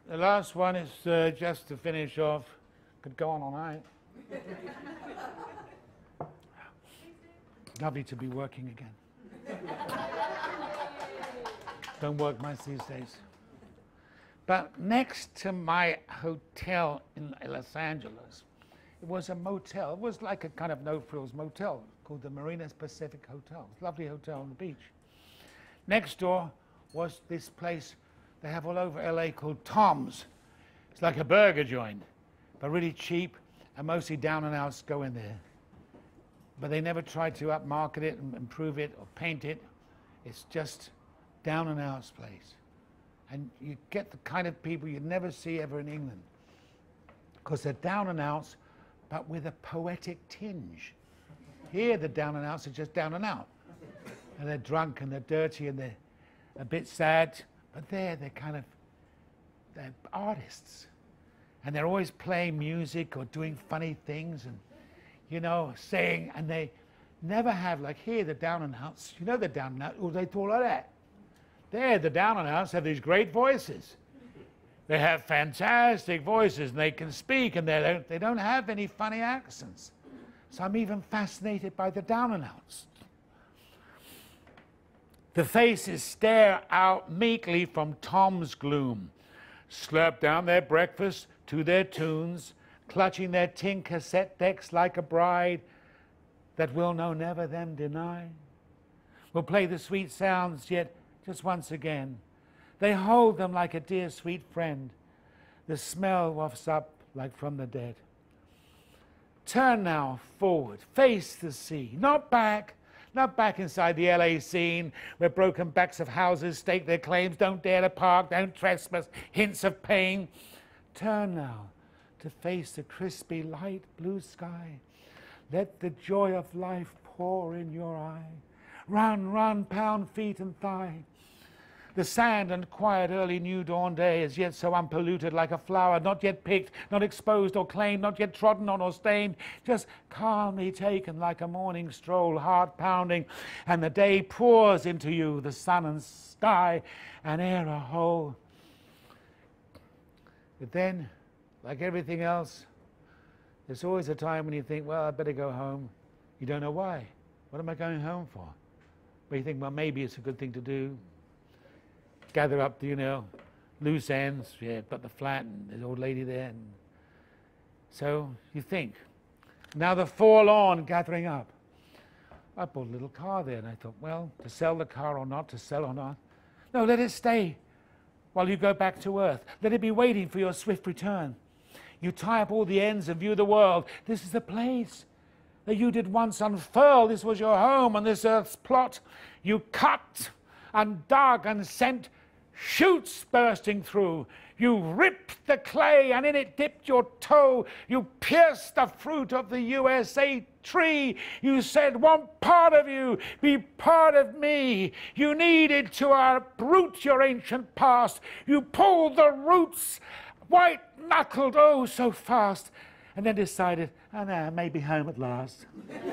the last one is uh, just to finish off. Could go on all night. Lovely to be working again. Don't work much these days. But next to my hotel in Los Angeles, it was a motel. It was like a kind of no-frills motel called the Marinas Pacific Hotel. Lovely hotel on the beach. Next door was this place they have all over LA called Tom's. It's like a burger joint, but really cheap, and mostly down and outs go in there but they never tried to upmarket it and improve it or paint it. It's just down and out's place. And you get the kind of people you'd never see ever in England. Because they're down and outs, but with a poetic tinge. Here, the down and outs are just down and out. And they're drunk and they're dirty and they're, a bit sad, but there they're kind of they're artists. And they're always playing music or doing funny things and, you know, saying, and they never have, like here, the down and outs. You know the down and outs, oh, they talk like that. There, the down and outs have these great voices. They have fantastic voices and they can speak and they don't, they don't have any funny accents. So I'm even fascinated by the down and outs. The faces stare out meekly from Tom's gloom, slurp down their breakfast to their tunes, clutching their tin cassette decks like a bride that will no never them deny. Will play the sweet sounds yet just once again. They hold them like a dear sweet friend. The smell wafts up like from the dead. Turn now forward, face the sea, not back, not back inside the LA scene where broken backs of houses stake their claims, don't dare to park, don't trespass, hints of pain. Turn now to face the crispy light blue sky. Let the joy of life pour in your eye. Run, run, pound feet and thigh. The sand and quiet early new dawn day is yet so unpolluted like a flower, not yet picked, not exposed or claimed, not yet trodden on or stained, just calmly taken like a morning stroll, heart pounding, and the day pours into you, the sun and sky and air a whole. But then, like everything else, there's always a time when you think, well, I'd better go home. You don't know why. What am I going home for? But you think, well, maybe it's a good thing to do gather up, the, you know, loose ends. Yeah, got the flat and there's old lady there. And so you think. Now the forlorn gathering up. I bought a little car there and I thought, well, to sell the car or not, to sell or not. No, let it stay while you go back to earth. Let it be waiting for your swift return. You tie up all the ends and view the world. This is the place that you did once unfurl. This was your home on this earth's plot. You cut and dug and sent shoots bursting through. You ripped the clay and in it dipped your toe. You pierced the fruit of the USA tree. You said, Won't part of you be part of me? You needed to uproot your ancient past. You pulled the roots, white knuckled, oh, so fast, and then decided, ah, Oh, no, maybe home at last.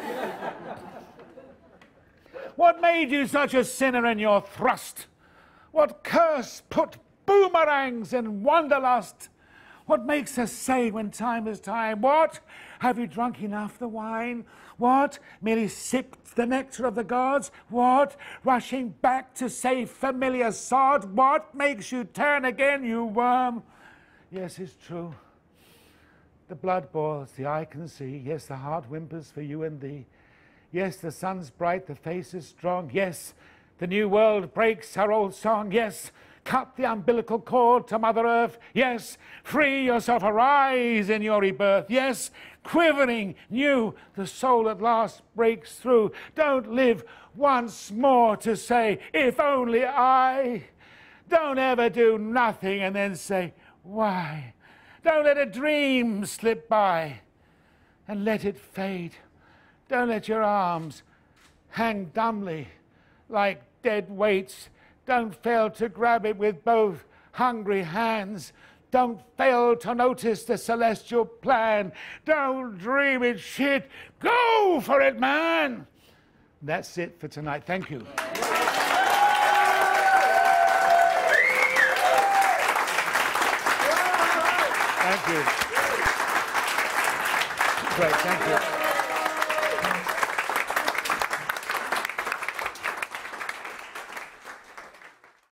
what made you such a sinner in your thrust? What curse put boomerangs in wanderlust? What makes us say when time is time? What? Have you drunk enough the wine? What? Merely sipped the nectar of the gods? What? Rushing back to say familiar sod? What makes you turn again, you worm? Yes, it's true. The blood boils, the eye can see. Yes, the heart whimpers for you and thee. Yes, the sun's bright, the face is strong. Yes, the new world breaks our old song. Yes, cut the umbilical cord to Mother Earth. Yes, free yourself, arise in your rebirth. Yes, quivering, new, the soul at last breaks through. Don't live once more to say, if only I. Don't ever do nothing and then say, why? Don't let a dream slip by and let it fade. Don't let your arms hang dumbly like dead weights. Don't fail to grab it with both hungry hands. Don't fail to notice the celestial plan. Don't dream it shit. Go for it, man. That's it for tonight. Thank you. Thank you. Great, thank you.